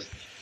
Thanks.